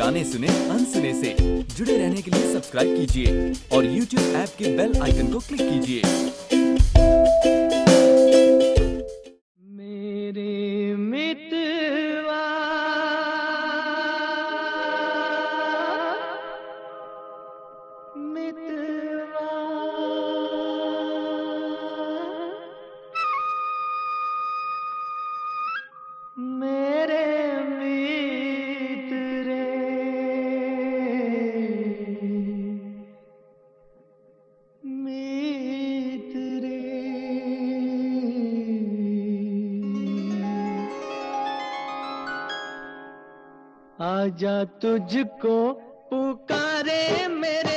गाने सुने अनसुने से जुड़े रहने के लिए सब्सक्राइब कीजिए और यूट्यूब ऐप के बेल आइकन को क्लिक कीजिए। मेरे मितवा मितवा आजा तुझको पुकारे मेरे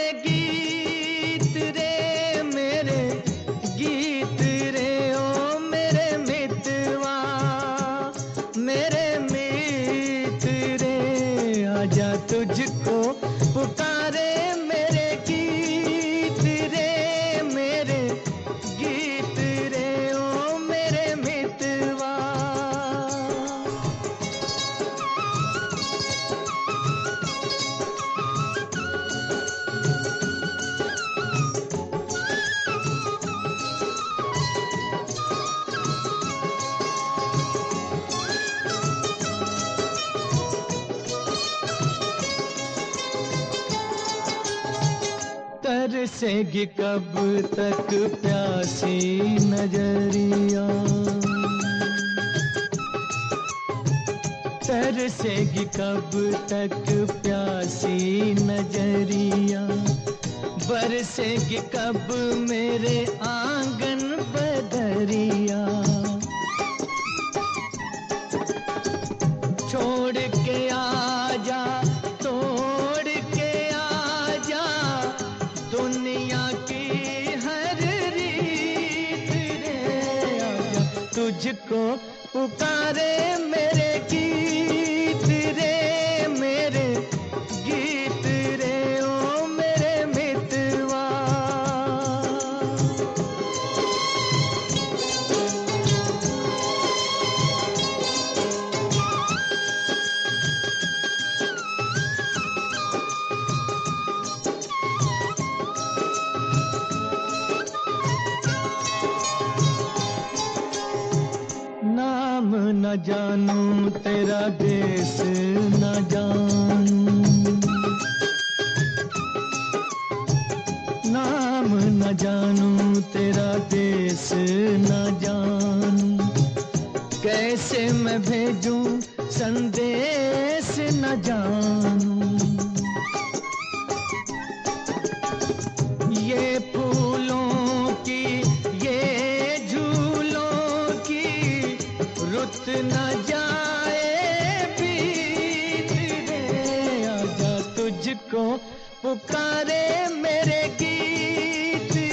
तरसेगी कब तक प्यासी नज़रिया। तरसेगी कब तक प्यासी नज़रिया। बरसेगी कब मेरे आँगन बदरिया तुझको पुकारे। न जानू, तेरा देश न जानू। नाम न जानू, तेरा देश न जानू। कैसे मैं भेजूं, संदेश न जानू। को पुकारे मेरे गीत।